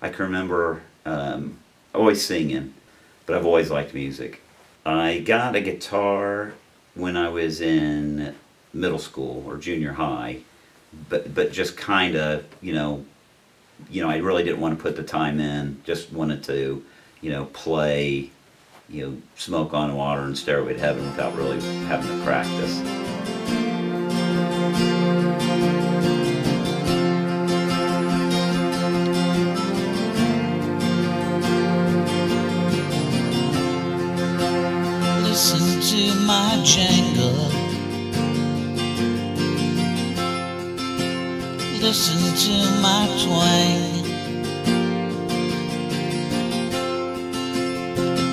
I can remember um, always singing, but I've always liked music. I got a guitar when I was in middle school or junior high, but but just kind of you know, you know I really didn't want to put the time in. Just wanted to, you know, play, you know, smoke on water and stairway to heaven without really having to practice. Listen to my jangle. Listen to my twang.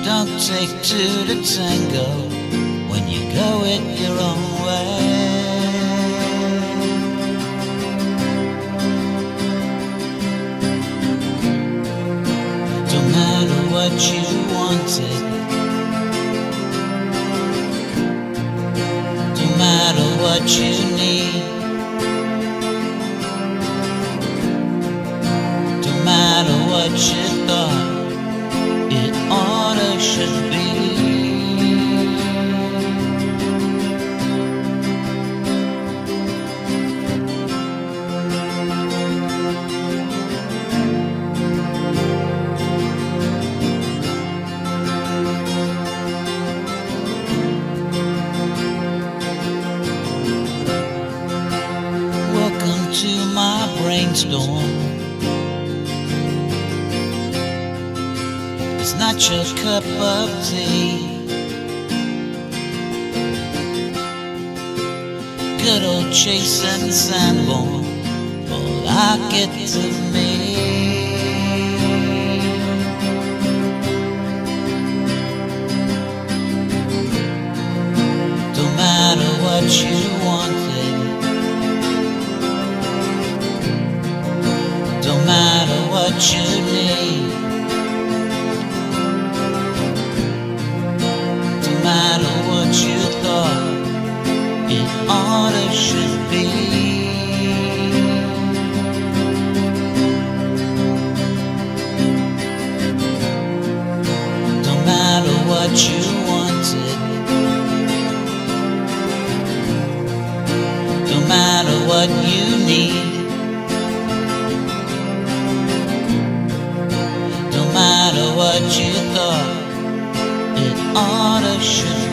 Don't take two to tango when you go it your own way. Don't matter what you wanted. What you need. No matter what you thought brainstorm. It's not your cup of tea. Good old Chase and Sanborn, all I get to me. Don't matter what you wanted. What you need. Don't matter what you thought it oughta should be. Don't matter what you what you thought it oughta should.